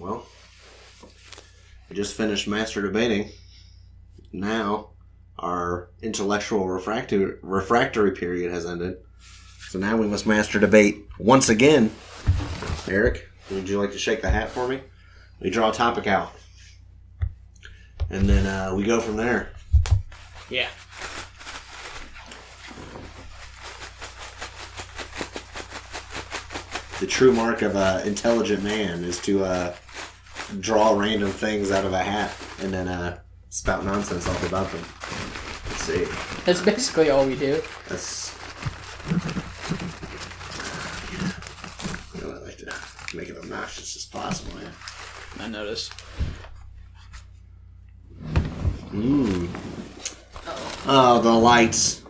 Well, we just finished master debating. Now, our intellectual refractory refractory period has ended. So now we must master debate once again. Erik, would you like to shake the hat for me? We draw a topic out, and then uh, we go from there. Yeah. The true mark of an intelligent man is to uh, draw random things out of a hat and then uh, spout nonsense off about them. Let's see. That's basically all we do. That's. You know, I like to make it obnoxious as possible. Man. I noticed. Mmm. Oh, the lights.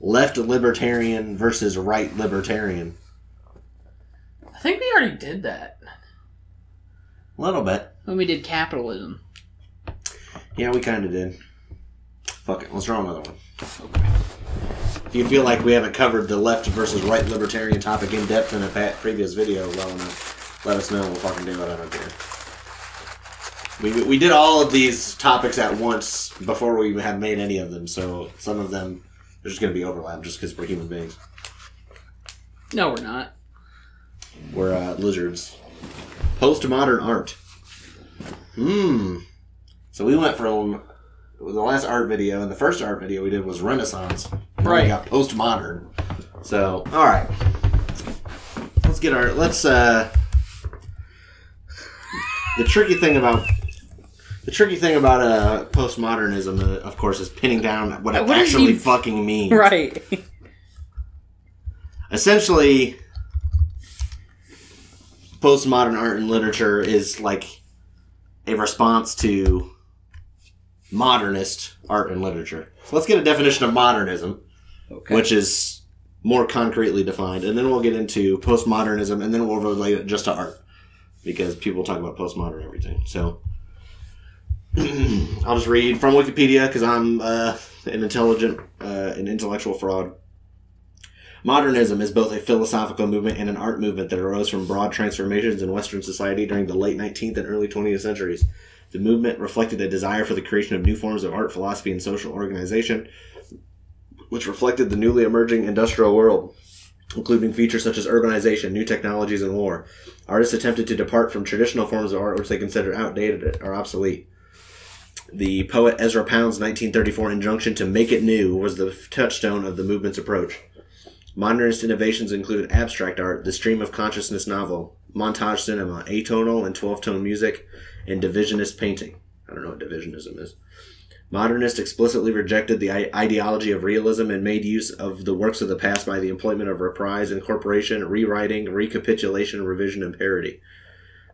Left libertarian versus right libertarian. I think we already did that A little bit. when we did capitalism. Yeah, we kind of did. Fuck it. Let's draw another one. Okay. If you feel like we haven't covered the left versus right libertarian topic in depth in a previous video well enough, let us know. We'll fucking do it. I don't care. We, we did all of these topics at once before we have made any of them, so some of them there's just going to be overlap just because we're human beings. No, we're not. We're uh, lizards. Postmodern art. Hmm. So we went from the last art video, and the first art video we did was Renaissance. Right. We got postmodern. So, all right. Let's get our. Let's. uh The tricky thing about. The tricky thing about uh, postmodernism, uh, of course, is pinning down what it What actually fucking means. Right. essentially postmodern art and literature is like a response to modernist art and literature. So let's get a definition of modernism, Okay. which is more concretely defined, and then we'll get into postmodernism, and then we'll relate it just to art because people talk about postmodern everything. So I'll just read from Wikipedia because I'm uh, an intelligent, uh, an intellectual fraud. Modernism is both a philosophical movement and an art movement that arose from broad transformations in Western society during the late 19th and early 20th centuries. The movement reflected a desire for the creation of new forms of art, philosophy, and social organization, which reflected the newly emerging industrial world, including features such as urbanization, new technologies, and war. Artists attempted to depart from traditional forms of art which they considered outdated or obsolete. The poet Ezra Pound's 1934 injunction to make it new was the touchstone of the movement's approach. Modernist innovations included abstract art, the stream of consciousness novel, montage cinema, atonal and 12 tone music, and divisionist painting. I don't know what divisionism is. Modernists explicitly rejected the ideology of realism and made use of the works of the past by the employment of reprise, incorporation, rewriting, recapitulation, revision, and parody.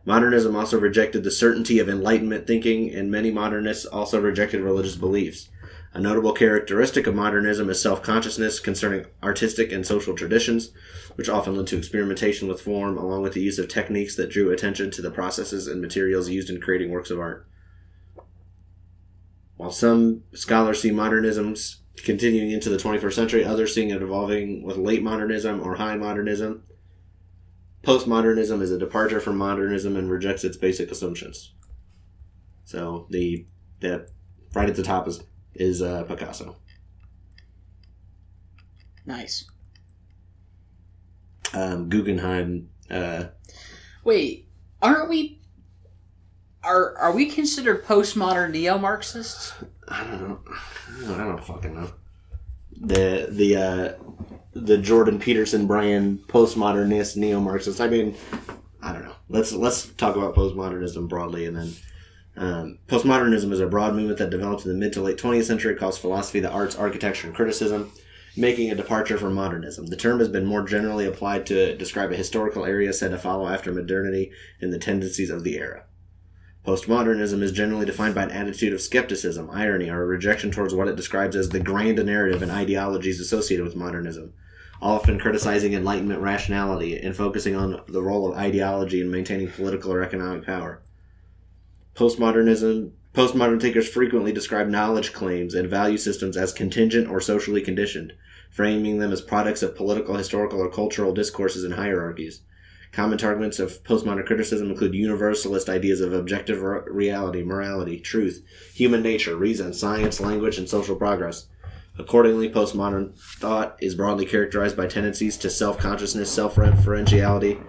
Modernism also rejected the certainty of Enlightenment thinking, and many modernists also rejected religious beliefs. A notable characteristic of modernism is self consciousness concerning artistic and social traditions, which often led to experimentation with form, along with the use of techniques that drew attention to the processes and materials used in creating works of art. While some scholars see modernisms continuing into the 21st century, others seeing it evolving with late modernism or high modernism. Postmodernism is a departure from modernism and rejects its basic assumptions. So the the right at the top is is uh, Picasso. nice. Um, Guggenheim. Uh, Wait, aren't we? Are are we considered postmodern neo-Marxists? I don't know. I don't fucking know. The the uh, the Jordan Peterson brand postmodernist neo Marxist. I mean, I don't know. Let's let's talk about postmodernism broadly, and then um, postmodernism is a broad movement that developed in the mid to late 20th century. Calls philosophy, the arts, architecture, and criticism, making a departure from modernism. The term has been more generally applied to describe a historical area said to follow after modernity and the tendencies of the era. Postmodernism is generally defined by an attitude of skepticism, irony, or a rejection towards what it describes as the grand narrative and ideologies associated with modernism, often criticizing Enlightenment rationality and focusing on the role of ideology in maintaining political or economic power. Postmodernism Postmodern thinkers frequently describe knowledge claims and value systems as contingent or socially conditioned, framing them as products of political, historical, or cultural discourses and hierarchies. Common targets of postmodern criticism include universalist ideas of objective reality, morality, truth, human nature, reason, science, language, and social progress. Accordingly, postmodern thought is broadly characterized by tendencies to self consciousness, self referentiality,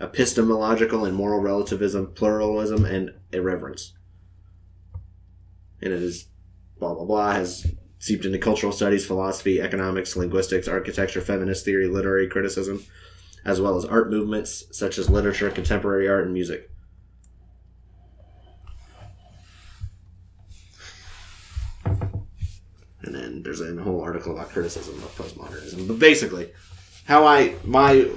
epistemological and moral relativism, pluralism, and irreverence. And it is blah blah blah, has seeped into cultural studies, philosophy, economics, linguistics, architecture, feminist theory, literary criticism, as well as art movements such as literature, contemporary art, and music. And then there's a whole article about criticism of postmodernism. But basically, how I my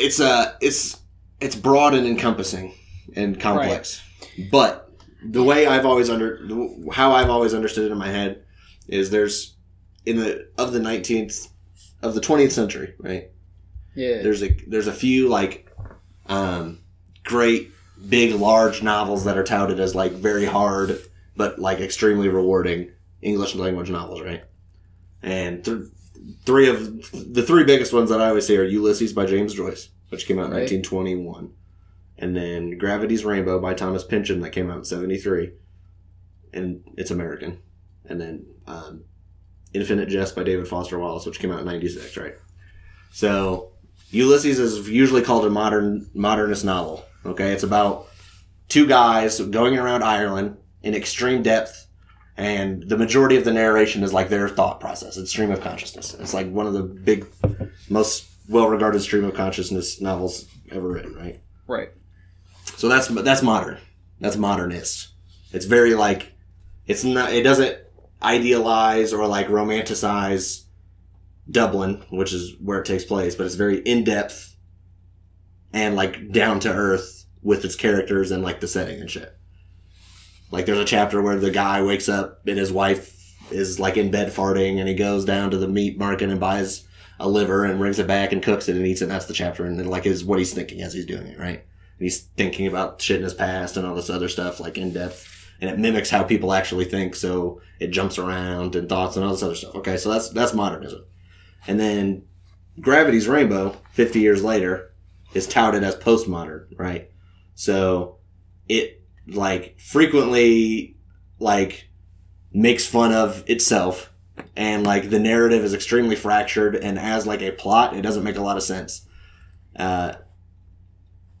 it's uh it's it's broad and encompassing and complex. But the way I've always under how I've always understood it in my head is there's in the of the 19th of the 20th century, right? Yeah. There's a there's a few like um great big large novels that are touted as like very hard but like extremely rewarding English language novels, right? And th- three of the three biggest ones that I always say are Ulysses by James Joyce, which came out in Right. 1921, and then Gravity's Rainbow by Thomas Pynchon that came out in 73, and it's American, and then um, Infinite Jest by David Foster Wallace, which came out in 96, right? So Ulysses is usually called a modern modernist novel. Okay, it's about two guys going around Ireland in extreme depth, and the majority of the narration is like their thought process. It's stream of consciousness. It's like one of the big, most well-regarded stream of consciousness novels ever written. Right. Right. So that's that's modern. That's modernist. It's very like it's not. It doesn't idealize or like romanticize Dublin, which is where it takes place, but it's very in depth and like down to earth with its characters and like the setting and shit. Like there's a chapter where the guy wakes up and his wife is like in bed farting and he goes down to the meat market and buys a liver and brings it back and cooks it and eats it. And that's the chapter and then like is what he's thinking as he's doing it, right? And he's thinking about shit in his past and all this other stuff like in depth. And it mimics how people actually think, so it jumps around and thoughts and all this other stuff. Okay, so that's that's modernism. And then Gravity's Rainbow, 50 years later, is touted as postmodern, right? So it like frequently like makes fun of itself and like the narrative is extremely fractured and as like a plot it doesn't make a lot of sense. Uh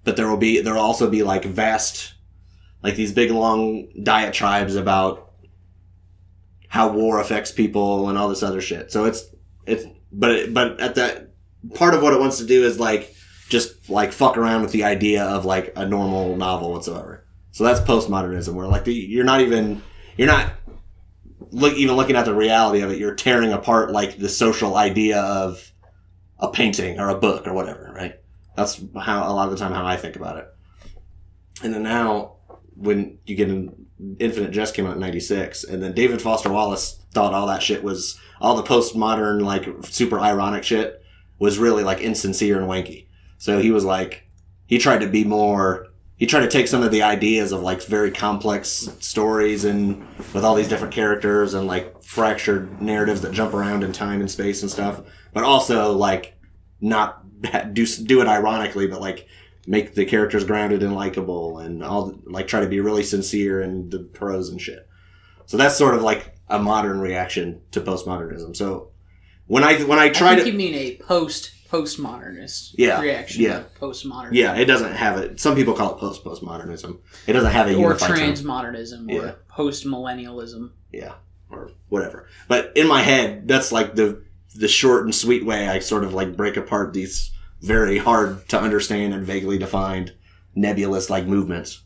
but there will be there will also be like vast like these big long diatribes about how war affects people and all this other shit. So it's it's but but at that part of what it wants to do is like just like fuck around with the idea of like a normal novel whatsoever. So that's postmodernism, where like the, you're not even you're not look even looking at the reality of it. You're tearing apart like the social idea of a painting or a book or whatever, right? That's how a lot of the time how I think about it. And then now, when you get in Infinite Jest came out in '96, and then David Foster Wallace thought all that shit was all the postmodern like super ironic shit was really like insincere and wanky. So he was like, he tried to be more. He tried to take some of the ideas of like very complex stories and with all these different characters and like fractured narratives that jump around in time and space and stuff, but also like not do do it ironically, but like make the characters grounded and likable and all like try to be really sincere in the prose and shit. So that's sort of like a modern reaction to postmodernism. So when I when I I try think to you mean a post postmodernist Yeah, reaction. yeah. to postmodern. yeah, it doesn't have it. Some people call it post postmodernism. It doesn't have a Or unified term. transmodernism Yeah. or post millennialism. yeah, or whatever. But in my head, that's like the the short and sweet way I sort of like break apart these very hard to understand and vaguely defined nebulous like movements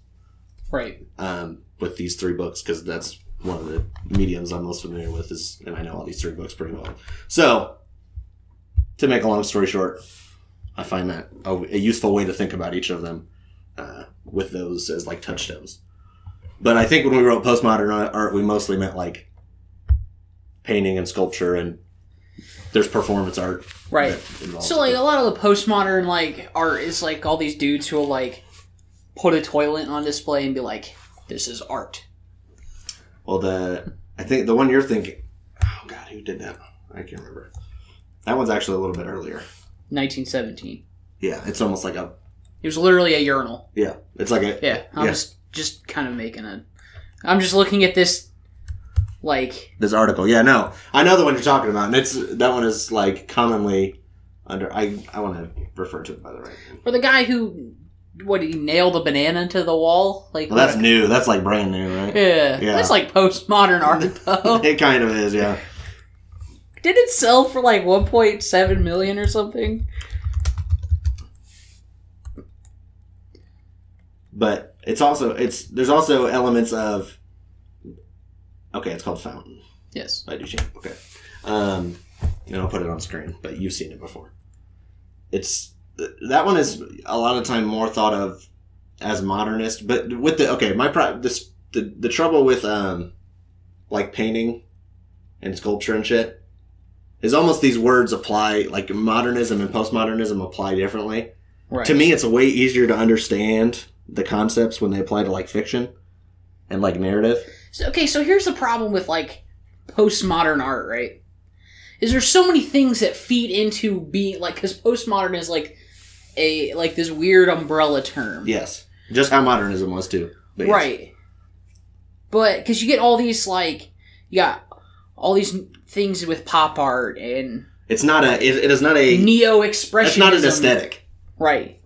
Right. um, with these three books because that's one of the mediums I'm most familiar with is and I know all these three books pretty well. So to make a long story short, I find that a, a useful way to think about each of them uh, with those as like touchstones. But I think when we wrote postmodern art, we mostly meant like painting and sculpture, and there's performance art. Right. So it. like a lot of the postmodern like art is like all these dudes who will like put a toilet on display and be like, "This is art." Well, the I think the one you're thinking. Oh God, who did that? I can't remember. That one's actually a little bit earlier. 1917. Yeah, it's almost like a It was literally a urinal. yeah. It's like a Yeah, I'm Yeah. just just kind of making a. I'm just looking at this, like this article. Yeah, no, I know the one you're talking about, and it's that one is like commonly under. I I want to refer to it by the right name. for the guy who, what did he nail the banana into the wall? Like Well, that's new. That's like brand new, right? yeah, Yeah. that's like postmodern art though. it kind of is, yeah. Did it sell for like 1.7 million or something? But it's also it's there's also elements of. Okay, it's called Fountain Yes. by Duchamp. Okay, um, and I'll put it on screen, but you've seen it before. It's that one is a lot of time more thought of as modernist, but with the okay, my pro this the the trouble with um like painting and sculpture and shit is almost these words apply like modernism and postmodernism apply differently. Right. To me, it's way easier to understand the concepts when they apply to like fiction and like narrative. So, okay, so here's the problem with like postmodern art, right? Is there's so many things that feed into being like because postmodern is like a like this weird umbrella term, Yes, just how modernism was too. But yes. right? But because you get all these like you got all these things with pop art and It's not a. It, it is not a. neo expressionism. It's not an aesthetic. right?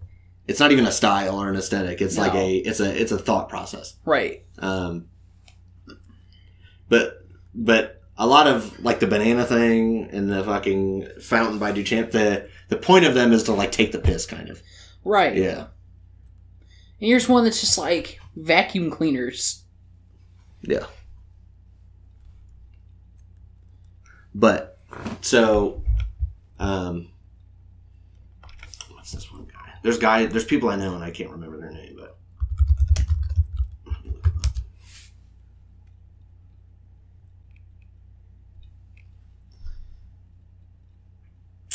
It's not even a style or an aesthetic. It's like a. It's a. It's a thought process. Right. Um. But but a lot of like the banana thing and the fucking fountain by Duchamp. The the point of them is to like take the piss, kind of. Right. Yeah. And here's one that's just like vacuum cleaners. Yeah. But so um what's this one guy? There's guy there's people I know and I can't remember their name, but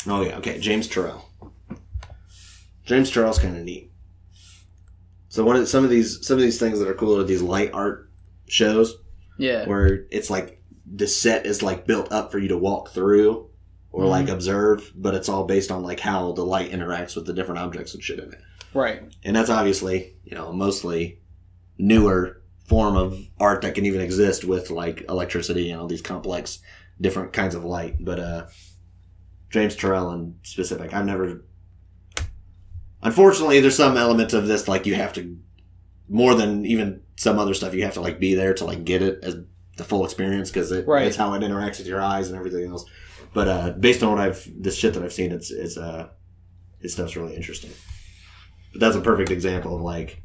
Oh yeah, okay, James Turrell. James Turrell's kind of neat. So one of some of these some of these things that are cool are these light art shows Yeah. where it's like the set is like built up for you to walk through or like observe, but it's all based on like how the light interacts with the different objects and shit in it. Right. And that's obviously, you know, mostly newer form of art that can even exist with like electricity and all these complex different kinds of light. But uh James Turrell in specific, I've never Unfortunately, there's some element of this like you have to more than even some other stuff. You have to like be there to like get it as the full experience because it, Right. it's how it interacts with your eyes and everything else. But uh, based on what I've this shit that I've seen, it's it's uh his stuff's really interesting. But that's a perfect example of like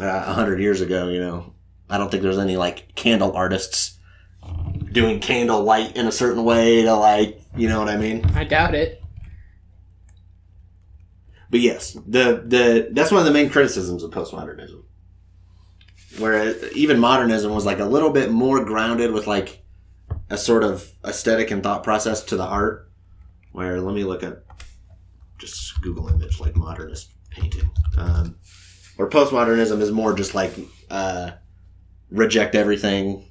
uh, a hundred years ago. You know, I don't think there's any like candle artists doing candle light in a certain way to like you know what I mean. I doubt it. But yes, the the that's one of the main criticisms of postmodernism, where even modernism was like a little bit more grounded with like a sort of aesthetic and thought process to the art. Where let me look at just Google image like modernist painting, um, or postmodernism is more just like uh, reject everything,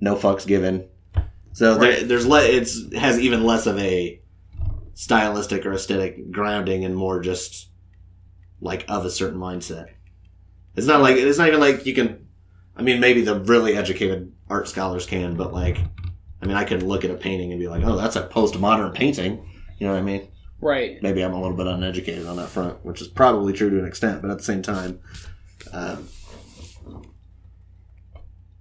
no fucks given. So there, there's le- it's has even less of a stylistic or aesthetic grounding and more just like of a certain mindset. It's not like it's not even like you can. I mean, maybe the really educated art scholars can, but like, I mean, I could look at a painting and be like, "Oh, that's a postmodern painting." You know what I mean? Right. Maybe I'm a little bit uneducated on that front, which is probably true to an extent, but at the same time, um,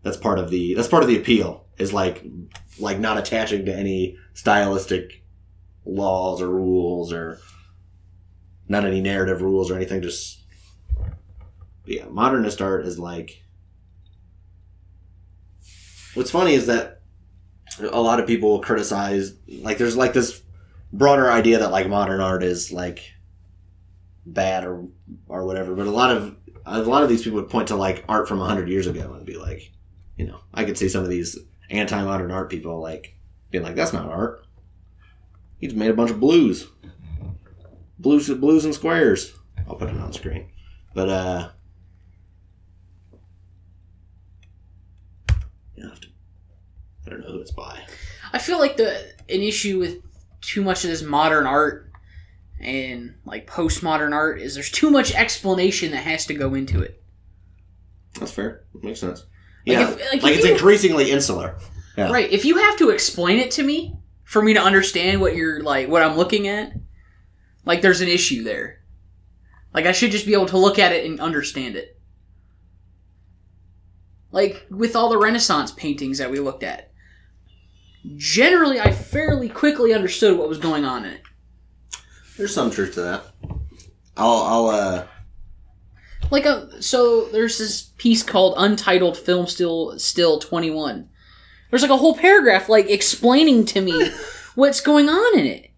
that's part of the that's part of the appeal is like like not attaching to any stylistic laws or rules or not any narrative rules or anything. Just yeah, modernist art is like. What's funny is that a lot of people criticize like there's like this broader idea that like modern art is like bad or or whatever, but a lot of a lot of these people would point to like art from hundred years ago and be like, you know, I could see some of these anti-modern art people like being like, that's not art. He's made a bunch of blues, blues, blues and squares. I'll put it on screen, but uh, you have to. I don't know who it's by. I feel like the an issue with too much of this modern art and like postmodern art is there's too much explanation that has to go into it. That's fair. Makes sense. Like Yeah, if- like, like if it's you- increasingly insular. Yeah. Right. If you have to explain it to me for me to understand what you're like what I'm looking at, like there's an issue there. Like I should just be able to look at it and understand it. Like with all the Renaissance paintings that we looked at. Generally I fairly quickly understood what was going on in it. There's some truth to that. I'll, I'll, uh, Like a so there's this piece called Untitled Film Still Still 21. There's like a whole paragraph like explaining to me what's going on in it.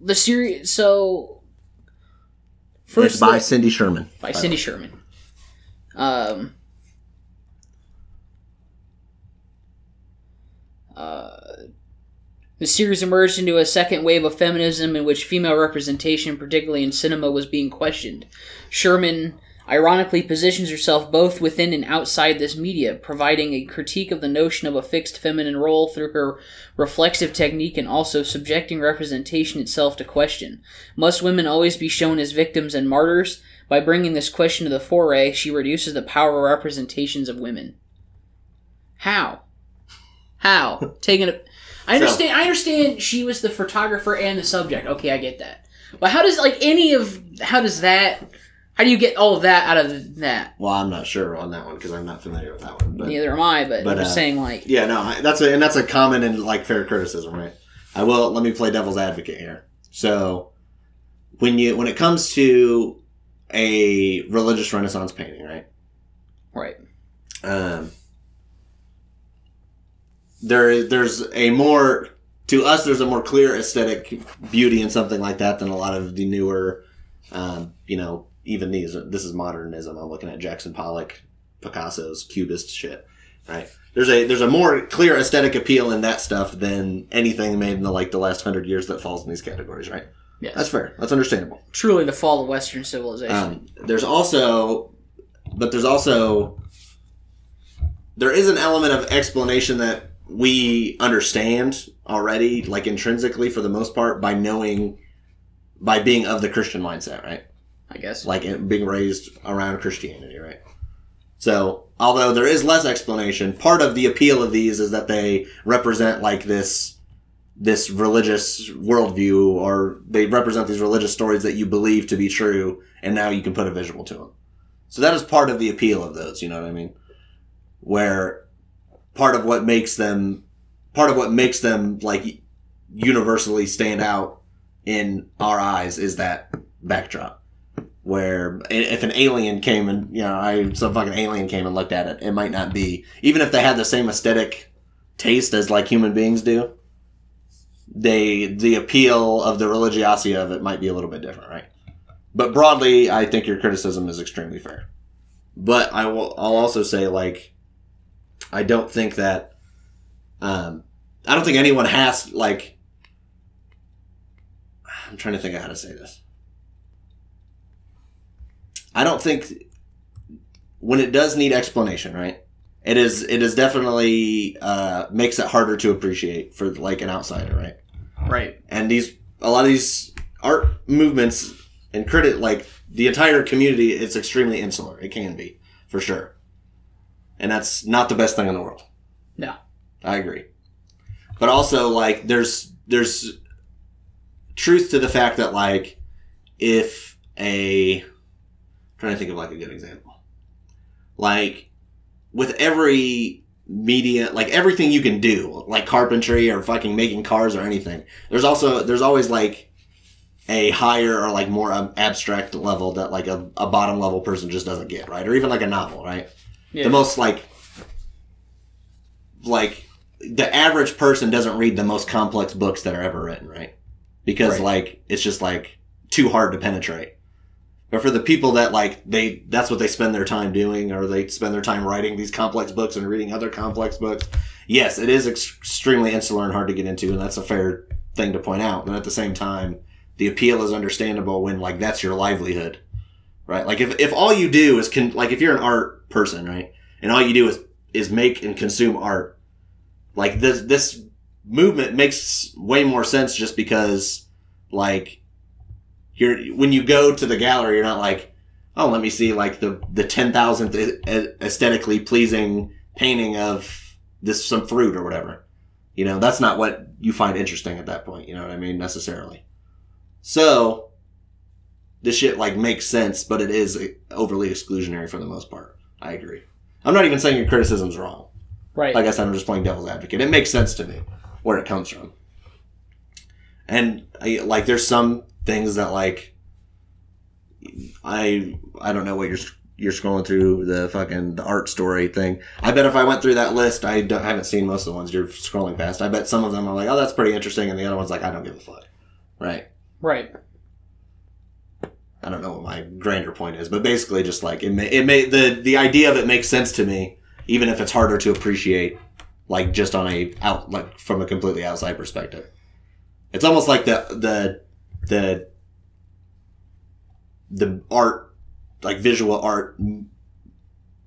The series so it's by the- Cindy Sherman. by Cindy Sherman. Um uh, the series emerged into a second wave of feminism in which female representation, particularly in cinema, was being questioned. Sherman ironically positions herself both within and outside this media, providing a critique of the notion of a fixed feminine role through her reflexive technique and also subjecting representation itself to question. Must women always be shown as victims and martyrs? By bringing this question to the foray, she reduces the power representations of women. How? How? Taking a I So- understand I understand she was the photographer and the subject. Okay, I get that. But how does like any of how does that how do you get all of that out of that? Well, I'm not sure on that one because I'm not familiar with that one. But Neither am I, but, but, I'm just uh, saying like yeah, no, I- that's a and that's a common and like fair criticism, right? I will let me play devil's advocate here. So when you when it comes to a religious Renaissance painting, right? right. Um, there there's a more to us there's a more clear aesthetic beauty in something like that than a lot of the newer, um, you know, even these. This is modernism. I'm looking at Jackson Pollock, Picasso's Cubist shit, right? There's a there's a more clear aesthetic appeal in that stuff than anything made in the like the last hundred years that falls in these categories, right? yeah That's fair. That's understandable. truly the fall of Western civilization. Um, there's also, but there's also, there is an element of explanation that we understand already, like intrinsically for the most part, by knowing, by being of the Christian mindset, right? I guess. Like being raised around Christianity, right? So, although there is less explanation, part of the appeal of these is that they represent like this this religious worldview or they represent these religious stories that you believe to be true and now you can put a visual to them. So that is part of the appeal of those, you know what I mean? Where part of what makes them part of what makes them like universally stand out in our eyes is that backdrop where if an alien came and you know I some fucking alien came and looked at it, it might not be even if they had the same aesthetic taste as like human beings do. They the appeal of the religiosity of it might be a little bit different, right? But broadly, I think your criticism is extremely fair. But I will I'll also say like I don't think that um I don't think anyone has like I'm trying to think of how to say this. I don't think when it does need explanation, right? It is it is definitely uh, makes it harder to appreciate for like an outsider, right? right. And these a lot of these art movements and credit like the entire community it's extremely insular. It can be for sure, and that's not the best thing in the world. No. I agree, but also like there's there's truth to the fact that like if a trying to think of like a good example. Like with every media, like everything you can do, like carpentry or fucking making cars or anything. There's also there's always like a higher or like more abstract level that like a, a bottom level person just doesn't get, right? Or even like a novel, right? Yeah. The most like like the average person doesn't read the most complex books that are ever written, right? Because Right. like it's just like too hard to penetrate. But for the people that like they that's what they spend their time doing or they spend their time writing these complex books and reading other complex books. Yes, it is ex- extremely insular and hard to get into and that's a fair thing to point out. But at the same time, the appeal is understandable when like that's your livelihood. Right? Like if if all you do is can like if you're an art person, right? And all you do is is make and consume art. Like this this movement makes way more sense just because like you're when you go to the gallery you're not like oh let me see like the the 10,000th aesthetically pleasing painting of this some fruit or whatever you know that's not what you find interesting at that point you know what i mean necessarily so this shit like makes sense but it is uh, overly exclusionary for the most part i agree i'm not even saying your criticism's wrong Right. like I said, I'm just playing devil's advocate. It makes sense to me where it comes from. And I, like, there's some things that like I I don't know what you're you're scrolling through the fucking the art story thing. I bet if I went through that list, I, don't, I haven't seen most of the ones you're scrolling past. I bet some of them are like, oh, that's pretty interesting, and the other one's like, I don't give a fuck. Right. right. I don't know what my grander point is, but basically, just like it, may, it may the the idea of it makes sense to me, even if it's harder to appreciate, like just on a out like from a completely outside perspective. It's almost like the the the the art, like visual art,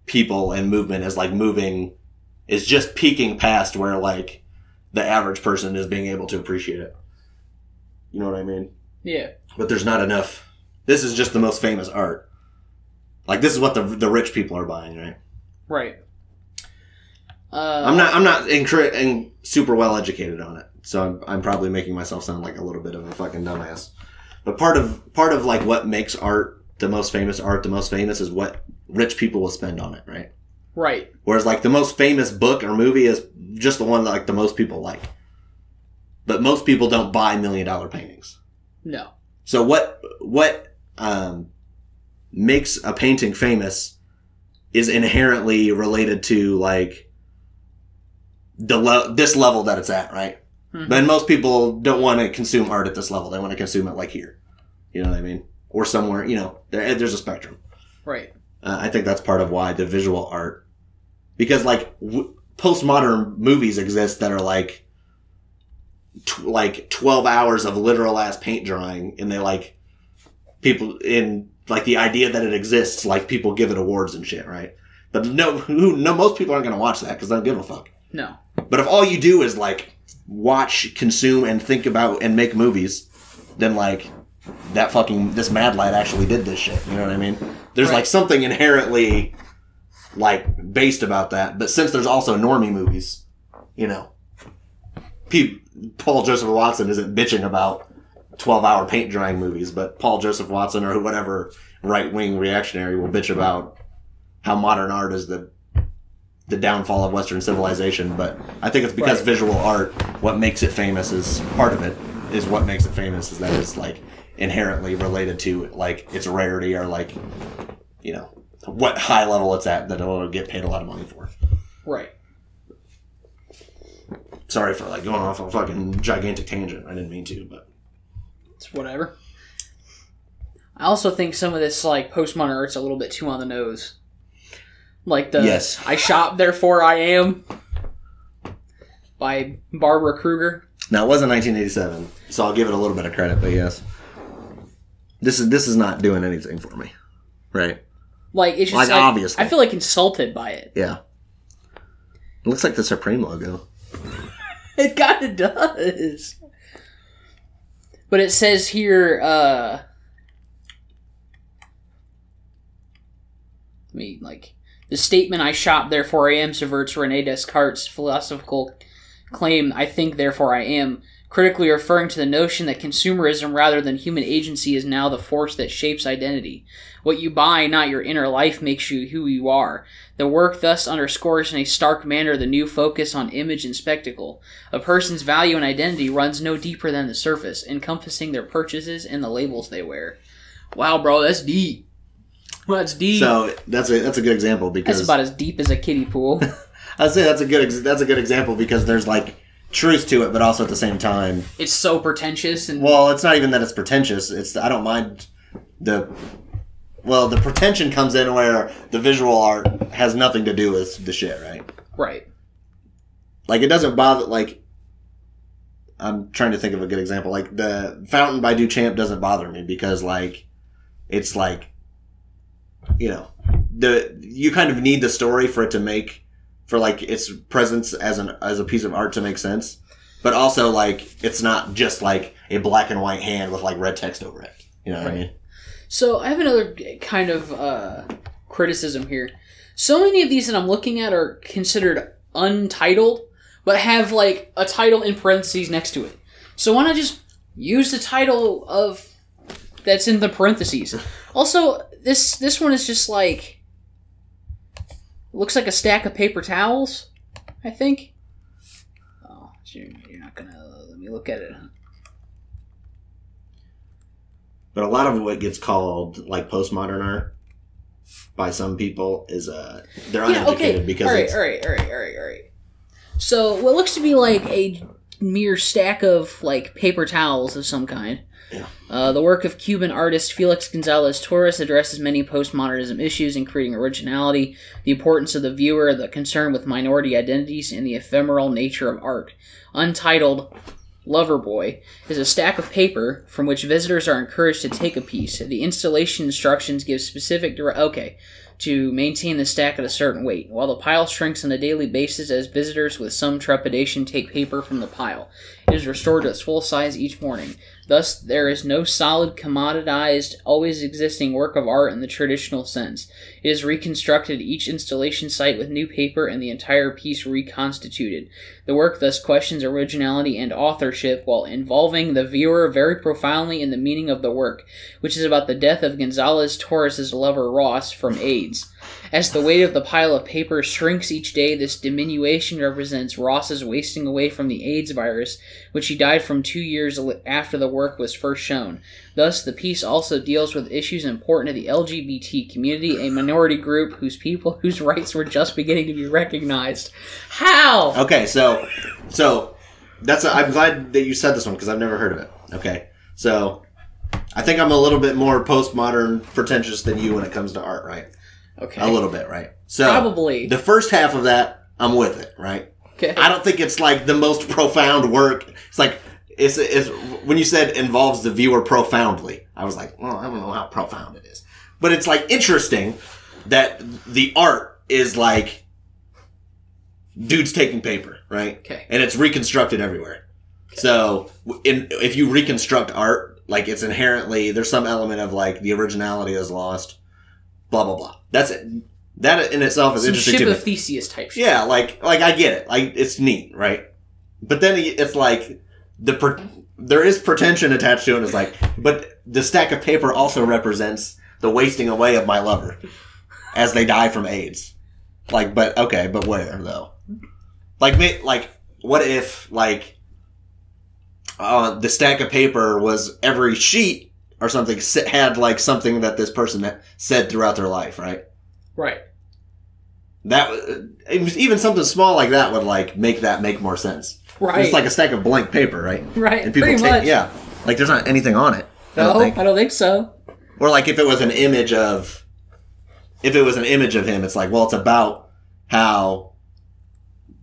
people and movement is like moving, is just peaking past where like the average person is being able to appreciate it. You know what I mean? Yeah. but there's not enough. This is just the most famous art. Like this is what the the rich people are buying, right? Right. Uh, I'm not I'm not incre- in super well educated on it, so I'm, I'm probably making myself sound like a little bit of a fucking dumbass. But part of part of like what makes art the most famous art the most famous is what rich people will spend on it, right? Right. Whereas like the most famous book or movie is just the one that like the most people like. But most people don't buy million dollar paintings. No. So what what um, makes a painting famous is inherently related to like the le- this level that it's at, right? Mhm. But most people don't want to consume art at this level. They want to consume it like here. You know what I mean? Or somewhere, you know, there, there's a spectrum. Right. Uh, I think that's part of why the visual art, because like w- postmodern movies exist that are like, tw- like twelve hours of literal ass paint drawing, and they like people in like the idea that it exists, like people give it awards and shit, right? But no, who no, most people aren't gonna watch that because they don't give a fuck. No. But if all you do is like watch, consume, and think about and make movies, then like that fucking this Mad Light actually did this shit. You know what I mean? There's Right. like something inherently like based about that. But since there's also normie movies, you know, Pe- Paul Joseph Watson isn't bitching about 12 hour paint drying movies, but Paul Joseph Watson or whatever right wing reactionary will bitch about how modern art is the the downfall of Western civilization. But I think it's because Right. visual art, what makes it famous is part of it, is what makes it famous is that it's like inherently related to like its rarity or like, you know, what high level it's at that it'll get paid a lot of money for. Right. Sorry for like going off on a fucking gigantic tangent. I didn't mean to, but It's whatever. I also think some of this like postmodern art's a little bit too on the nose. Like the Yes. I shop therefore I am by Barbara Kruger. now it wasn't 1987, so I'll give it a little bit of credit. But yes, this is this is not doing anything for me, right? Like it's just Like, like, obviously. I feel like insulted by it. Yeah, it looks like the Supreme logo. It kind of does. But it says here, uh. I mean, like, the statement I shop, therefore I am subverts Rene Descartes' philosophical claim, I think, therefore I am, critically referring to the notion that consumerism rather than human agency is now the force that shapes identity. What you buy, not your inner life, makes you who you are. The work thus underscores in a stark manner the new focus on image and spectacle. A person's value and identity runs no deeper than the surface, encompassing their purchases and the labels they wear. Wow, bro, that's deep. Well, That's deep. So that's a that's a good example because that's about as deep as a kiddie pool. I'd say that's a good that's a good example because there's like truth to it, but also at the same time, it's so pretentious and well, it's not even that it's pretentious. It's I don't mind the well, the pretension comes in where the visual art has nothing to do with the shit, right? right. Like it doesn't bother like I'm trying to think of a good example. Like the Fountain by Duchamp doesn't bother me because like it's like you know the you kind of need the story for it to make for like its presence as an as a piece of art to make sense. but also like it's not just like a black and white hand with like red text over it. You know what I mean? So I have another kind of uh, criticism here. So many of these that I'm looking at are considered untitled, but have like a title in parentheses next to it. So why not just use the title of that's in the parentheses? Also, this this one is just like looks like a stack of paper towels. I think. Oh, you're, not gonna let me look at it. huh? But a lot of what gets called like postmodern art by some people is uh they're Yeah, uneducated okay. because all right, it's, all right, all right, all right, all right. So what looks to be like a mere stack of like paper towels of some kind. Yeah. Uh, the work of Cuban artist Felix Gonzalez Torres addresses many postmodernism issues, including originality, the importance of the viewer, the concern with minority identities, and the ephemeral nature of art. Untitled Loverboy is a stack of paper from which visitors are encouraged to take a piece. The installation instructions give specific dire- okay to maintain the stack at a certain weight, while the pile shrinks on a daily basis as visitors with some trepidation take paper from the pile. It is restored to its full size each morning. Thus, there is no solid, commoditized, always existing work of art in the traditional sense. It is reconstructed each installation site with new paper and the entire piece reconstituted. The work thus questions originality and authorship while involving the viewer very profoundly in the meaning of the work, which is about the death of Gonzalez Torres' lover Ross from AIDS. As the weight of the pile of paper shrinks each day, this diminution represents Ross's wasting away from the AIDS virus, which he died from two years after the work was first shown. Thus, the piece also deals with issues important to the LGBT community, a minority group whose people whose rights were just beginning to be recognized. How? Okay, so so that's i I'm glad that you said this one because I've never heard of it. Okay, so I think I'm a little bit more postmodern, pretentious than you when it comes to art, right? Okay. A little bit, right? So Probably. the first half of that, I'm with it, right? Okay. I don't think it's like the most profound work. It's like it's, it's when you said involves the viewer profoundly. I was like, well, I don't know how profound it is, but it's like interesting that the art is like dudes taking paper, right? Okay. And it's reconstructed everywhere. So, in, if you reconstruct art, like it's inherently there's some element of like the originality is lost. Blah blah blah. That's it. That in itself is Some interesting ship of. Theseus type shit. Yeah, like like I get it. Like it's neat, right? But then it's like the per- there is pretension attached to it. It's like, but the stack of paper also represents the wasting away of my lover as they die from AIDS. Like, but okay, but where though? Like, like what if like uh, the stack of paper was every sheet or something had like something that this person said throughout their life, right? Right. That uh, it was- even something small like that would like make that make more sense. Right. It's like a stack of blank paper, right? right. And people Pretty take much. yeah, like there's not anything on it. I No, don't think. I don't think so. Or like if it was an image of, if it was an image of him, it's like well, it's about how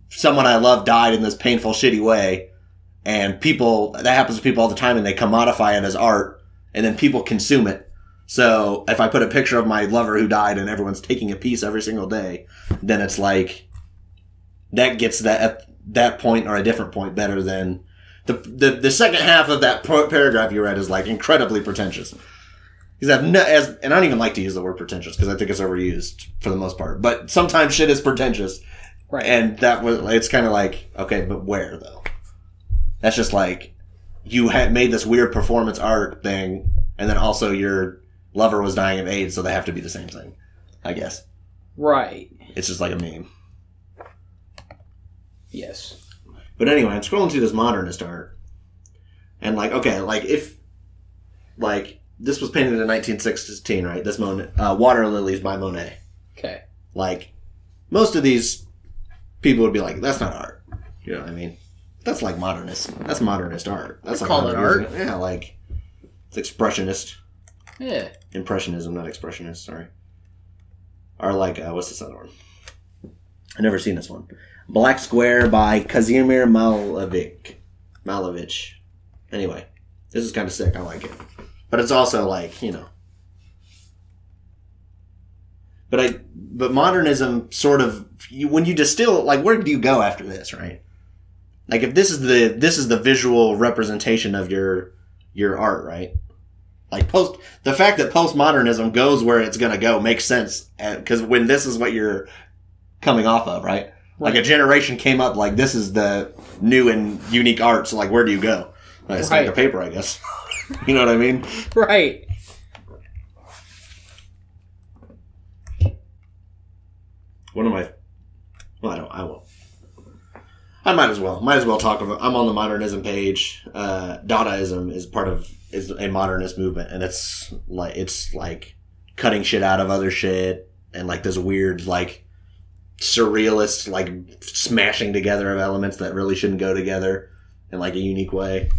someone I love died in this painful, shitty way, and people that happens to people all the time, and they commodify it as art, and then people consume it. So if I put a picture of my lover who died and everyone's taking a piece every single day, then it's like that gets that at that point or a different point better than the the, the second half of that paragraph you read is like incredibly pretentious. Because I've no, as and I don't even like to use the word pretentious because I think it's overused for the most part. But sometimes shit is pretentious, Right. and that was it's kind of like okay, but where though? That's just like you had made this weird performance art thing, and then also your lover was dying of AIDS, so they have to be the same thing. I guess right. it's just like a meme. Yes. But anyway, I'm scrolling through this modernist art, and like, okay, like if, like, this was painted in 1916, right? This Monet, uh, Water Lilies by Monet. Okay. Like, most of these people would be like, "That's not art." You know what I mean? That's like modernist. That's modernist art. That's I'd like call that art. Yeah, like it's expressionist, Yeah. impressionism, not expressionist. Sorry. Or like, uh, what's this other one? I've never seen this one. Black Square by Kazimir Malevich. Malevich. Anyway, this is kind of sick. I like it. But it's also like, you know. But I but modernism sort of you, when you distill like where do you go after this, right? Like if this is the this is the visual representation of your your art, right? Like post the fact that postmodernism goes where it's gonna go makes sense eh, because when this is what you're coming off of, right? Like a generation came up like this is the new and unique art. So like, where do you go? Like, it's like Right. a paper, I guess. you know what I mean? Right. One of my, well, I don't, I won't. I might as well. Might as well talk about. I'm on the modernism page. Uh, Dadaism is part of is a modernist movement, and it's like it's like cutting shit out of other shit, and like this weird like surrealist like smashing together of elements that really shouldn't go together in like a unique way.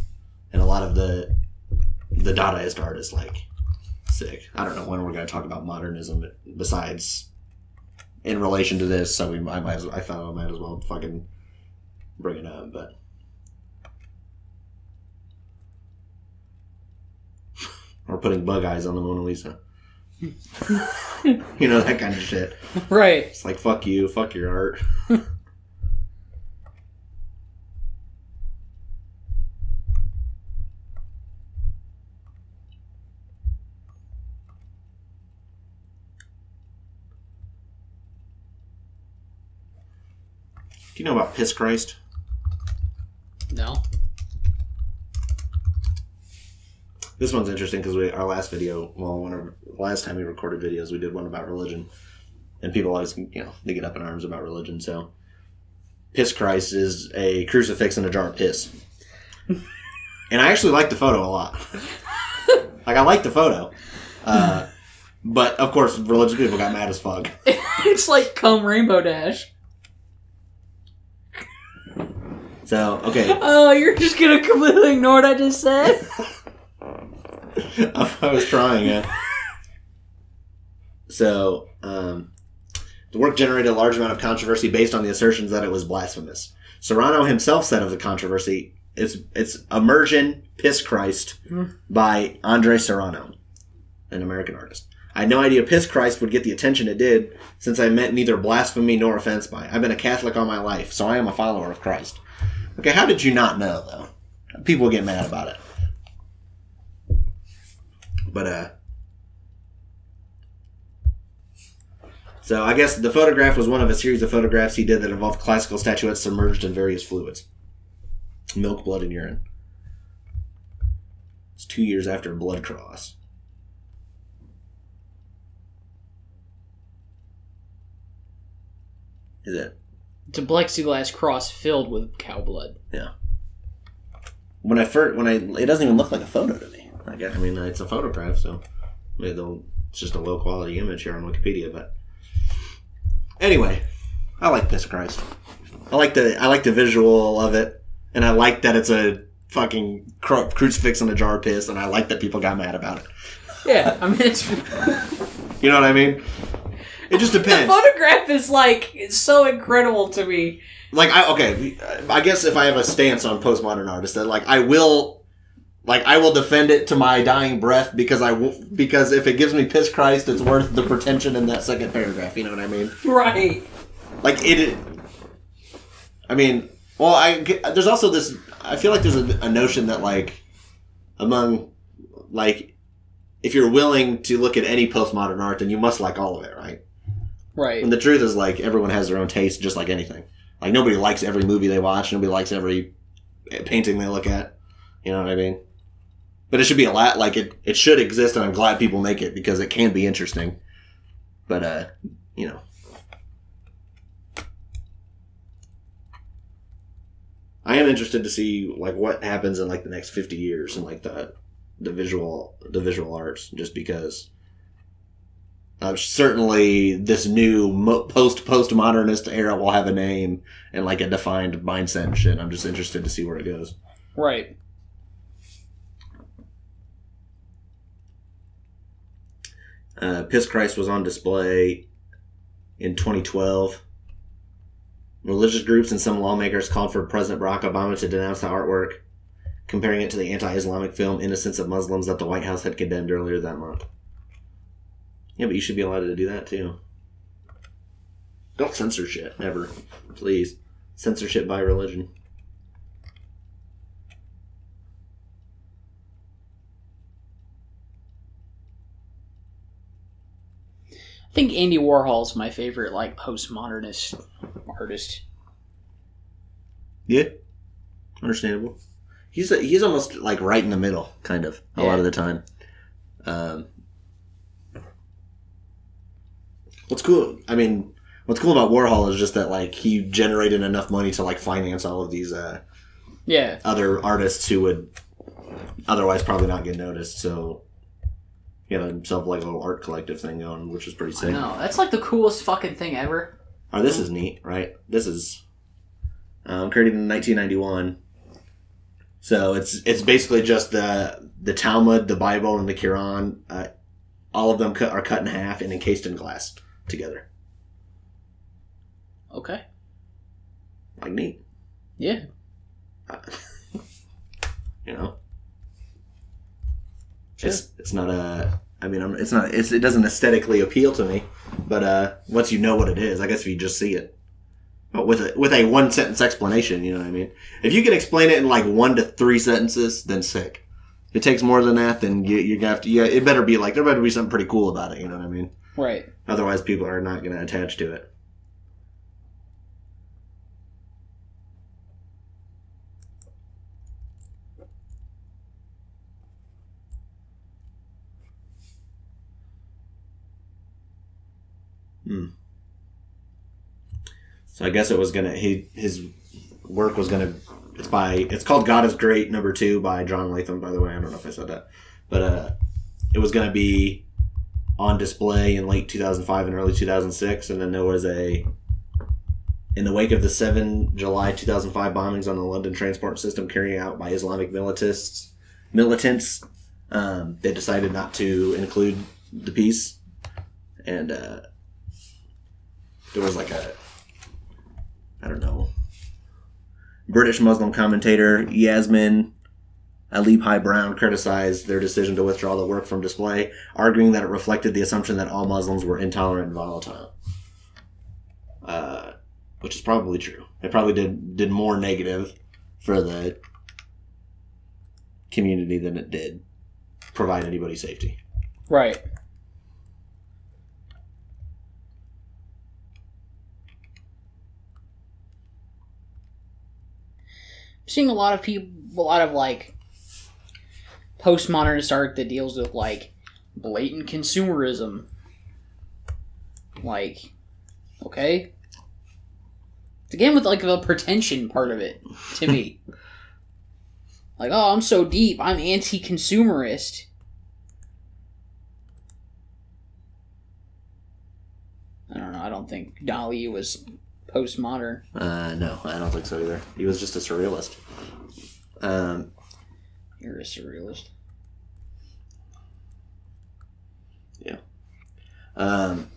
And a lot of the the Dadaist art is like sick. I don't know when we're going to talk about modernism besides in relation to this, so we I might as well, I thought I might as well fucking bring it up, but or putting bug eyes on the Mona Lisa. you know that kind of shit. Right. It's like fuck you, fuck your art. Do you know about Piss Christ? No. This one's interesting because we our last video, well, one of last time we recorded videos, we did one about religion, and people always, you know, they get up in arms about religion. So, piss Christ is a crucifix in a jar of piss, and I actually like the photo a lot. like I like the photo, uh, but of course, religious people got mad as fuck. it's like come Rainbow Dash. So okay, Oh, you're just gonna completely ignore what I just said? I was trying it. So, um, the work generated a large amount of controversy based on the assertions that it was blasphemous. Serrano himself said of the controversy, "It's it's immersion piss Christ Hmm. by Andre Serrano, an American artist. I had no idea piss Christ would get the attention it did, since I meant neither blasphemy nor offense by. I've been a Catholic all my life, so I am a follower of Christ. Okay, how did you not know though? People get mad about it. But uh So I guess the photograph was one of a series of photographs he did that involved classical statuettes submerged in various fluids. Milk, blood, and urine. It's two years after Blood Cross. Is it? It's a plexiglass cross filled with cow blood. Yeah. When I first, when I, it doesn't even look like a photo to me. I guess, I mean, it's a photograph, so maybe they'll, it's just a low quality image here on Wikipedia. But anyway, I like this Christ. I like the, I like the visual of it, and I like that it's a fucking cru- crucifix in a jar of piss, and I like that people got mad about it. Yeah, I mean, it's. You know what I mean? It just depends. The photograph is like, so incredible to me. like I okay, uh, I guess if I have a stance on postmodern artists, that like I will, like I will defend it to my dying breath because I will because if it gives me piss Christ, it's worth the pretension in that second paragraph. You know what I mean? Right. Like it. I mean, well, I there's also this. I feel like there's a, a notion that like among like if you're willing to look at any postmodern art, then you must like all of it, right? Right. And the truth is, like, everyone has their own taste, just like anything. Like, nobody likes every movie they watch. Nobody likes every painting they look at. You know what I mean? But it should be a lot. Like, it, it should exist, and I'm glad people make it because it can be interesting. But, uh, you know. I am interested to see like what happens in like the next 50 years and like the the visual the visual arts just because uh, certainly, this new mo- post postmodernist era will have a name and like a defined mindset and shit. I'm just interested to see where it goes. Right. Uh, Piss Christ was on display in 2012. Religious groups and some lawmakers called for President Barack Obama to denounce the artwork, comparing it to the anti-Islamic film "Innocence of Muslims" that the White House had condemned earlier that month. Yeah, but you should be allowed to do that too. Don't censor shit, never. Please. Censorship by religion. I think Andy Warhol's my favorite like postmodernist artist. Yeah. Understandable. He's a, he's almost like right in the middle, kind of, a yeah. lot of the time. Um what's cool? I mean, what's cool about Warhol is just that like he generated enough money to like finance all of these uh, Yeah, other artists who would otherwise probably not get noticed. So he had himself like a little art collective thing going, which is pretty sick. No, that's like the coolest fucking thing ever. Oh, this is neat, right? This is um, created in 1991. So it's it's basically just the the Talmud, the Bible, and the Quran. Uh, all of them cut, are cut in half and encased in glass together. Okay, Like neat, yeah, you know. It's it's not a. I mean, I'm, it's not. It's, it doesn't aesthetically appeal to me, but uh, once you know what it is, I guess if you just see it, but with a with a one sentence explanation, you know what I mean. If you can explain it in like one to three sentences, then sick. If it takes more than that, then you you have to. Yeah, it better be like there better be something pretty cool about it. You know what I mean. Right. Otherwise, people are not going to attach to it. Hmm. So I guess it was gonna he his work was gonna it's by it's called God is Great number two by John Latham by the way I don't know if I said that but uh it was gonna be on display in late 2005 and early 2006 and then there was a in the wake of the 7 July 2005 bombings on the London transport system carried out by Islamic militants militants um, they decided not to include the piece and uh, there was like a I don't know British Muslim commentator Yasmin Alibhai Brown criticized their decision to withdraw the work from display, arguing that it reflected the assumption that all Muslims were intolerant and volatile. Uh, which is probably true. It probably did did more negative for the community than it did provide anybody safety. Right. I'm seeing a lot of people, a lot of like postmodernist art that deals with like blatant consumerism. Like, okay, it's again with like the pretension part of it to me. like, oh, I'm so deep. I'm anti-consumerist. I don't know. I don't think Dali was postmodern. Uh, no, I don't think so either. He was just a surrealist. Um, You're a surrealist. Yeah. Um,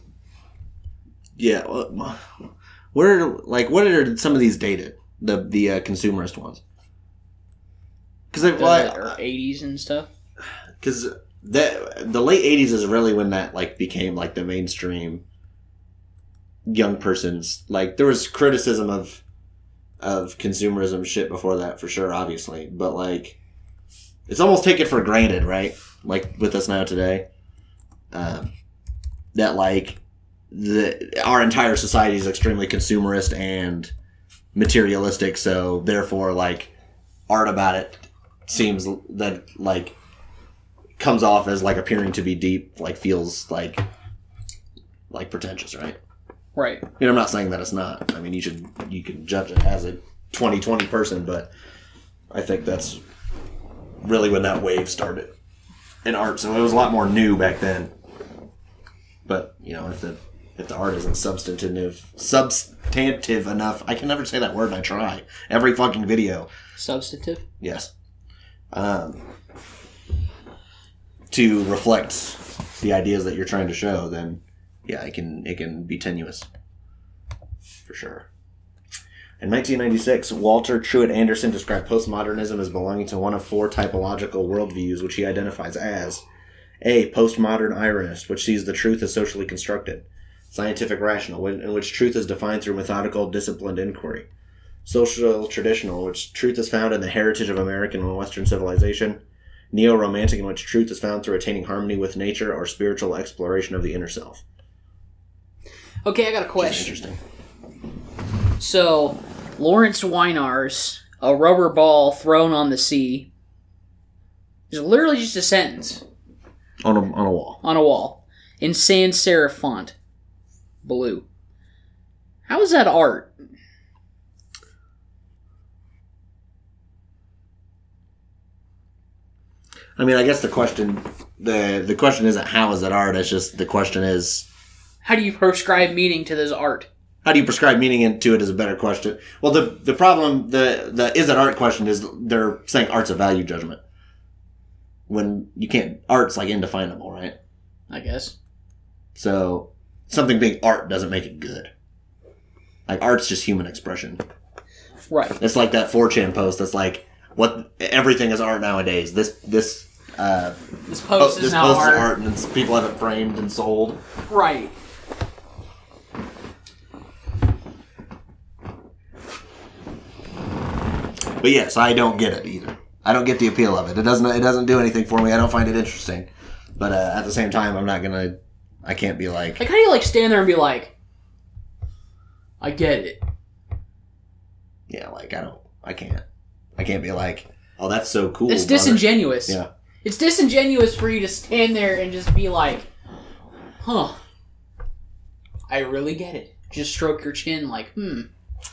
yeah. wha- Where, like, what are some of these dated? The the uh, consumerist ones. Because The well, or 80s and stuff. because that the late '80s is really when that like became like the mainstream young person's like there was criticism of of consumerism shit before that for sure obviously but like it's almost taken for granted right like with us now today um, that like the our entire society is extremely consumerist and materialistic so therefore like art about it seems that like comes off as like appearing to be deep like feels like like pretentious right Right. I mean, I'm not saying that it's not. I mean, you should you can judge it as a 2020 person, but I think that's really when that wave started in art. So it was a lot more new back then. But you know, if the if the art isn't substantive substantive enough, I can never say that word. I try every fucking video. Substantive. Yes. Um, to reflect the ideas that you're trying to show, then yeah, it can it can be tenuous. For sure. In 1996, Walter Truett Anderson described postmodernism as belonging to one of four typological worldviews, which he identifies as a postmodern ironist, which sees the truth as socially constructed, scientific rational, in which truth is defined through methodical, disciplined inquiry, social traditional, which truth is found in the heritage of American and Western civilization, neo romantic, in which truth is found through attaining harmony with nature or spiritual exploration of the inner self. Okay, I got a question. Interesting. So, Lawrence Weiner's "A Rubber Ball Thrown on the Sea" is literally just a sentence On a on a wall. on a wall in sans serif font, blue. How is that art? I mean, I guess the question the the question isn't how is it art. It's just the question is How do you prescribe meaning to this art? How do you prescribe meaning into it is a better question. Well, the the problem the the is it art question is they're saying art's a value judgment when you can't art's like indefinable, right? I guess. So something being art doesn't make it good. Like art's just human expression. Right. It's like that 4chan post that's like what everything is art nowadays. This this uh This post this is now post art. is art and it's, people have it framed and sold. Right. But yes, I don't get it either. I don't get the appeal of it. It doesn't it doesn't do anything for me. I don't find it interesting. But uh, at the same time, I'm not gonna. I can't be like. Like, how do you like stand there and be like, I get it. Yeah, like I don't. I can't. I can't be like. Oh, that's so cool. It's brother." disingenuous. Yeah. It's disingenuous for you to stand there and just be like, huh. I really get it. Just stroke your chin like, hmm.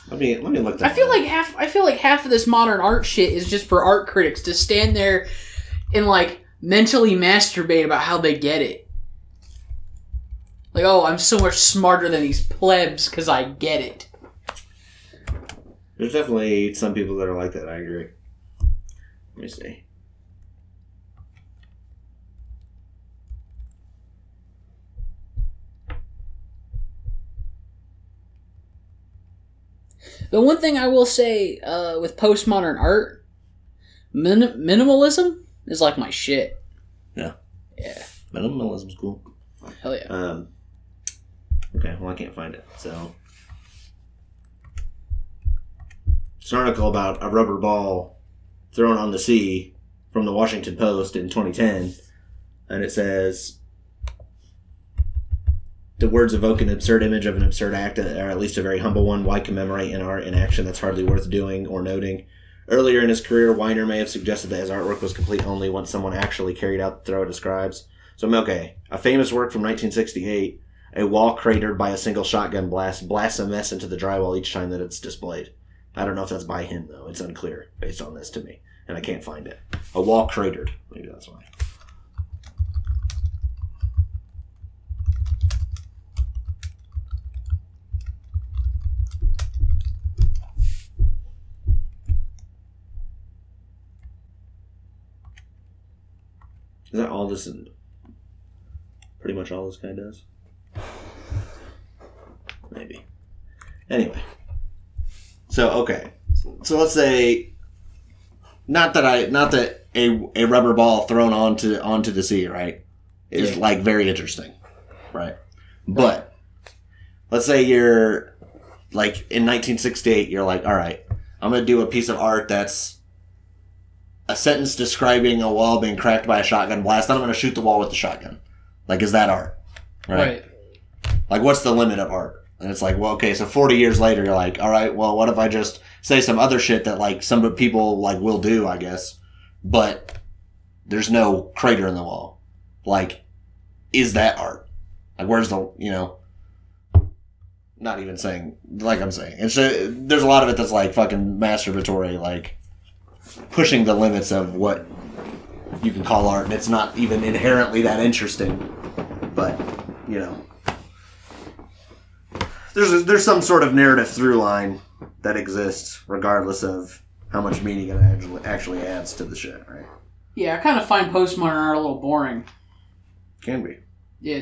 Let me let me look. I feel up. like half I feel like half of this modern art shit is just for art critics to stand there and like mentally masturbate about how they get it. Like, oh, I'm so much smarter than these plebs because I get it. There's definitely some people that are like that. I agree. Let me see. The one thing I will say uh, with postmodern art, min- minimalism is like my shit. Yeah. Yeah. Minimalism's cool. Hell yeah. Um. Okay, well I can't find it. So it's an article about a rubber ball thrown on the sea from the Washington Post in 2010, and it says. The words evoke an absurd image of an absurd act, uh, or at least a very humble one. Why commemorate an art in action that's hardly worth doing or noting? Earlier in his career, Weiner may have suggested that his artwork was complete only once someone actually carried out the throw it describes. So, okay, a famous work from 1968, a wall cratered by a single shotgun blast blasts a mess into the drywall each time that it's displayed. I don't know if that's by him, though. It's unclear based on this to me, and I can't find it. A wall cratered. Maybe that's why. Is that all this? Pretty much all this guy does. Maybe. Anyway. So okay. So let's say not that I not that a, a rubber ball thrown onto onto the sea, right? Is Yeah. like very interesting. Right? But let's say you're like in 1968 you're like, "All right, I'm going to do a piece of art that's a sentence describing a wall being cracked by a shotgun blast. Then I'm going to shoot the wall with the shotgun." Like is that art? Right. Like, what's the limit of art? And it's like, well, okay, so 40 years later, you're like, all right, well, what if I just say some other shit that, like, some people, like, will do, I guess, but there's no crater in the wall? Like, is that art? Like, where's the, you know, not even saying, like I'm saying. It's a, there's a lot of it that's, like, fucking masturbatory, like, pushing the limits of what you can call art, and it's not even inherently that interesting, but, you know there's there's some sort of narrative through line that exists regardless of how much meaning it actually actually adds to the shit, right? Yeah, I kind of find postmodern art a little boring. Can be. Yeah.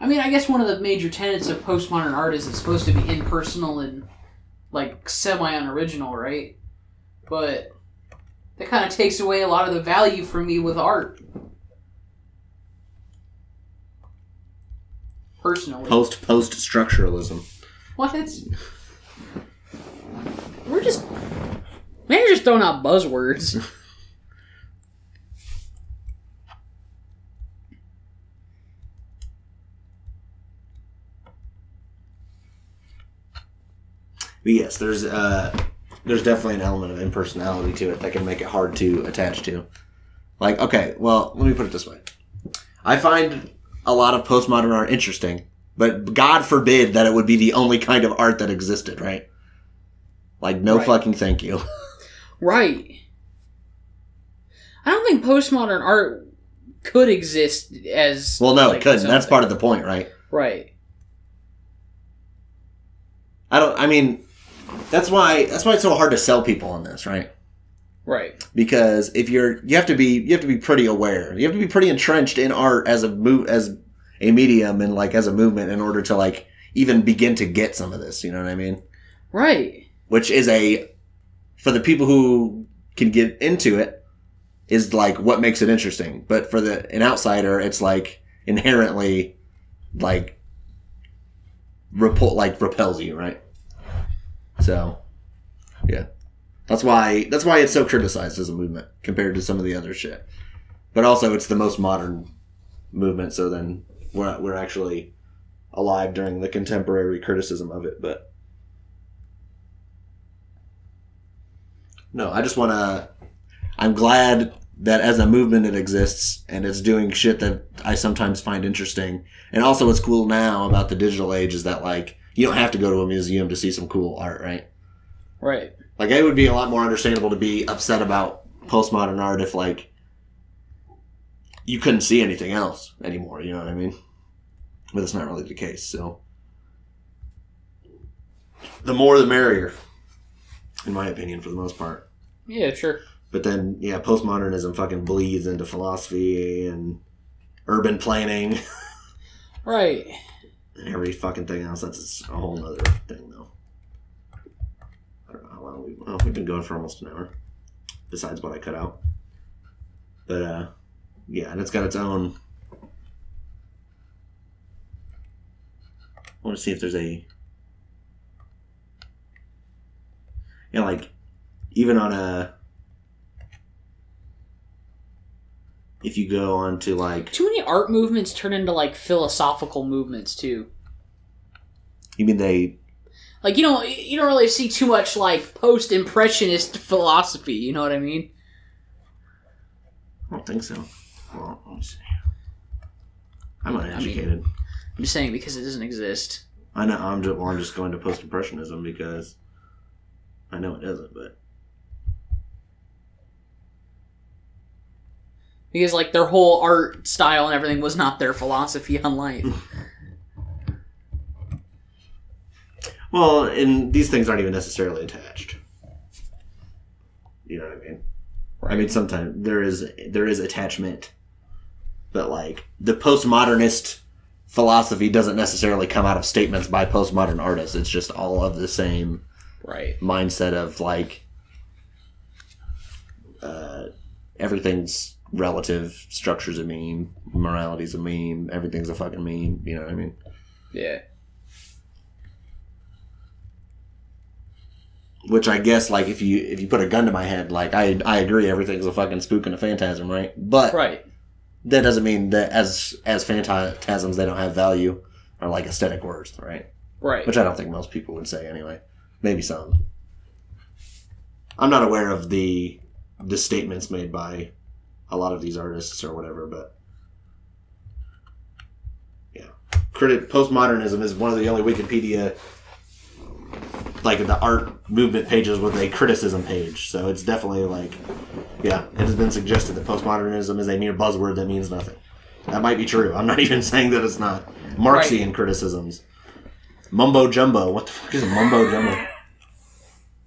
I mean, I guess one of the major tenets of postmodern art is it's supposed to be impersonal and like semi unoriginal, right? But that kind of takes away a lot of the value for me with art. Personally. Post post structuralism. What? It's We're just. Man, you're just throwing out buzzwords. But yes, there's uh, there's definitely an element of impersonality to it that can make it hard to attach to. Like, okay, well, let me put it this way: I find a lot of postmodern art interesting, but God forbid that it would be the only kind of art that existed, right? Like, no Right. fucking thank you. Right. I don't think postmodern art could exist as. well, no, like, it couldn't. That's part of the point, right? Right. I don't. I mean, that's why that's why it's so hard to sell people on this, right? Right. because if you're you have to be you have to be pretty aware you have to be pretty entrenched in art as a move as a medium and like as a movement in order to like even begin to get some of this you know what i mean Right. which is a for the people who can get into it is like what makes it interesting but for the an outsider it's like inherently like repel like repels you right so yeah. That's why that's why it's so criticized as a movement compared to some of the other shit. But also it's the most modern movement so then we're, we're actually alive during the contemporary criticism of it but no i just want to i'm glad that as a movement it exists and it's doing shit that i sometimes find interesting. And also what's cool now about the digital age is that like you don't have to go to a museum to see some cool art right Right. like it would be a lot more understandable to be upset about postmodern art if like you couldn't see anything else anymore, you know what I mean? But it's not really the case, so the more the merrier, in my opinion, for the most part. Yeah, sure. But then yeah, postmodernism fucking bleeds into philosophy and urban planning Right. Every fucking thing else. That's a whole other thing though. I don't know how long we well, we've been going for almost an hour. Besides what I cut out. But uh yeah, and it's got its own I want to see if there's a know, like even on a if you go on to like Too many art movements turn into like philosophical movements too. you mean they Like you don't you don't really see too much like post impressionist philosophy. You know what I mean? I don't think so. Well, let me see. I'm I mean- uneducated. I'm just saying because it doesn't exist. I know. I'm just. Well, I'm just going to post impressionism because I know it doesn't. But Because like their whole art style and everything was not their philosophy on life. well, and these things aren't even necessarily attached. You know what I mean? I mean, sometimes there is there is attachment, but like the postmodernist philosophy doesn't necessarily come out of statements by postmodern artists. It's just all of the same right. mindset of like uh, everything's relative, structure's a meme, morality's a meme, everything's a fucking meme. You know what I mean? Yeah. Which I guess, like, if you if you put a gun to my head, like, I I agree, everything's a fucking spook and a phantasm, right? But Right. that doesn't mean that as as phantasms they don't have value or like aesthetic worth, right? Right. Which I don't think most people would say anyway. Maybe some. I'm not aware of the the statements made by a lot of these artists or whatever, but yeah, Criti- postmodernism is one of the only Wikipedia like the art movement pages with a criticism page. So it's definitely like, yeah, it has been suggested that postmodernism is a mere buzzword that means nothing. That might be true. I'm not even saying that it's not. Marxian criticisms. Mumbo jumbo. What the fuck is mumbo jumbo?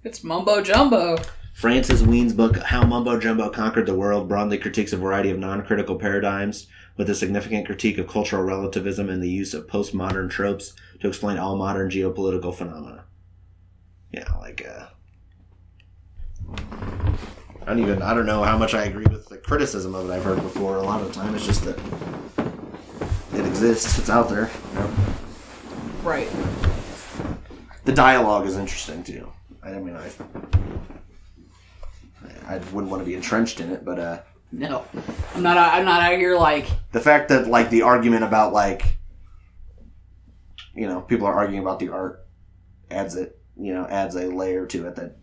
It's mumbo jumbo. Francis Wheen's book, How Mumbo Jumbo Conquered the World, broadly critiques a variety of non critical paradigms with a significant critique of cultural relativism and the use of postmodern tropes to explain all modern geopolitical phenomena. Yeah, like, uh. I don't even, I don't know how much I agree with the criticism of it I've heard before. A lot of the time it's just that it exists, it's out there. you know? Right. The dialogue is interesting too. I mean, I, I wouldn't want to be entrenched in it, but uh, No. I'm not I'm not out here like the fact that like the argument about like, you know, people are arguing about the art adds it you know adds a layer to it that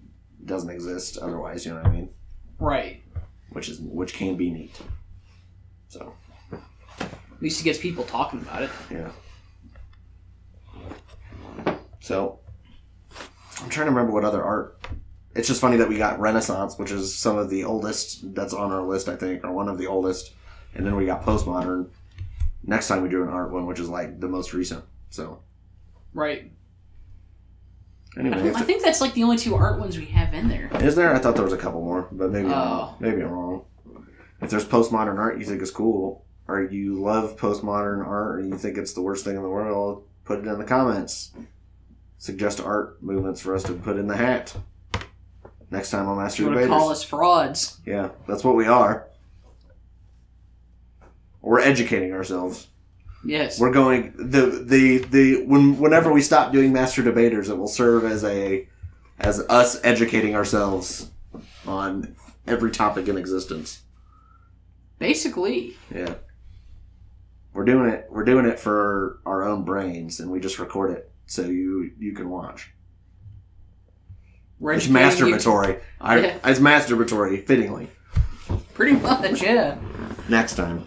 doesn't exist otherwise. You know what I mean? Right. Which is which can be neat. So At least it gets people talking about it. yeah. So I'm trying to remember what other art. It's just funny that we got Renaissance, which is some of the oldest that's on our list, I think, or one of the oldest, and then we got postmodern. Next time we do an art one, which is like the most recent. So Right. Anyway, don't- if I think that's like the only two art ones we have in there. Is there? I thought there was a couple more, but maybe I'm, Oh. maybe I'm wrong. If there's postmodern art you think is cool, or you love postmodern art, or you think it's the worst thing in the world, put it in the comments. Suggest art movements for us to put in the hat. Next time on Master to call us frauds? Yeah, that's what we are. We're educating ourselves. Yes. We're going the the the when whenever we stop doing master debaters, it will serve as a as us educating ourselves on every topic in existence. Basically. Yeah, we're doing it. We're doing it for our own brains, and we just record it so you you can watch. We're It's masturbatory. I, Yeah. It's masturbatory, fittingly. Pretty much, yeah. Next time.